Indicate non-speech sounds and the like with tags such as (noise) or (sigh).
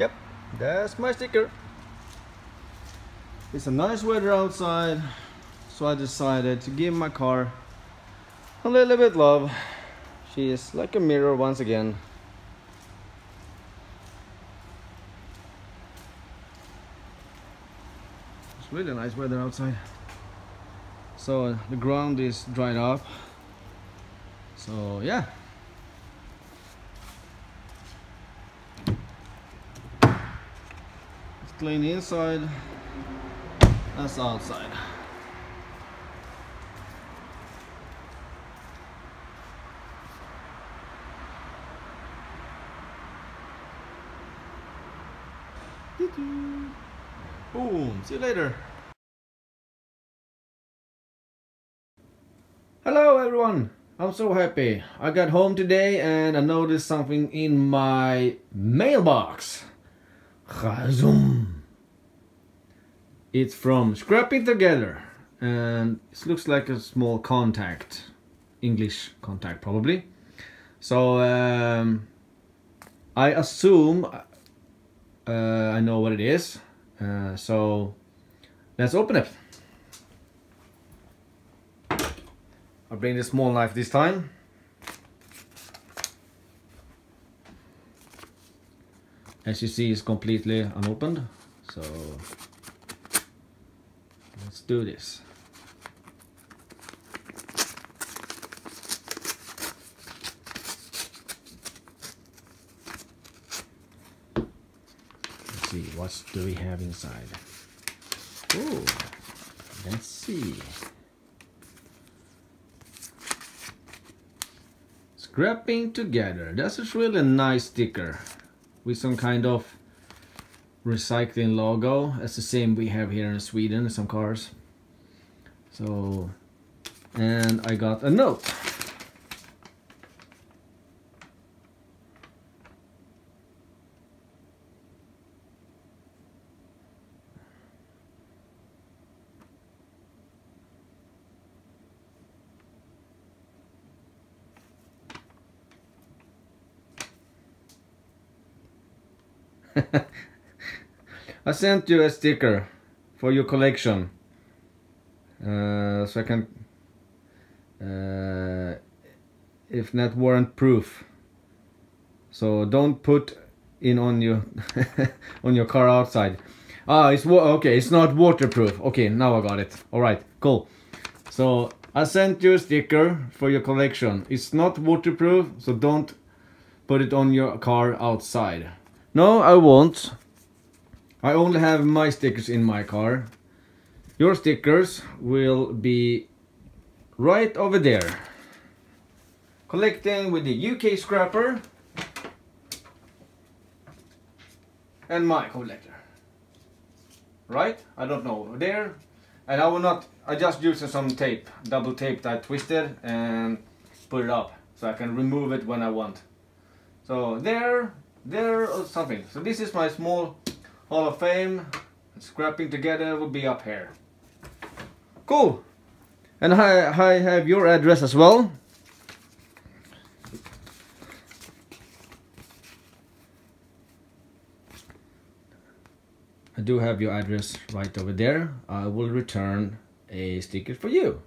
Yep, that's my sticker. It's a nice weather outside, so I decided to give my car a little bit love. She is like a mirror once again. It's really nice weather outside. So the ground is dried up. So yeah. Clean inside as outside. Boom, see you later. Hello everyone, I'm so happy. I got home today and I noticed something in my mailbox. Chazum. It's from Scrapping Together and it looks like a small contact. English contact probably. So um, I assume uh, I know what it is. Uh, so let's open it. I'll bring the small knife this time. As you see, it's completely unopened. So let's do this. Let's see, what do we have inside? Oh, let's see. Scrapping together. That's a really nice sticker with some kind of recycling logo. That's the same we have here in Sweden, some cars. So, and I got a note. (laughs) I sent you a sticker for your collection. Uh, so I can, uh, if not warrant proof. So don't put in on your (laughs) on your car outside. Ah, it's okay. It's not waterproof. Okay, now I got it. All right, cool. So I sent you a sticker for your collection. It's not waterproof, so don't put it on your car outside. No, I won't. I only have my stickers in my car. Your stickers will be right over there. Collecting with the UK scrapper and my collector. Right? I don't know. There. And I will not, I just used some tape, double tape that I twisted and put it up so I can remove it when I want. So there, there or something. So this is my small Hall of Fame. Scrapping together will be up here. Cool. And I, I have your address as well. I do have your address right over there. I will return a sticker for you.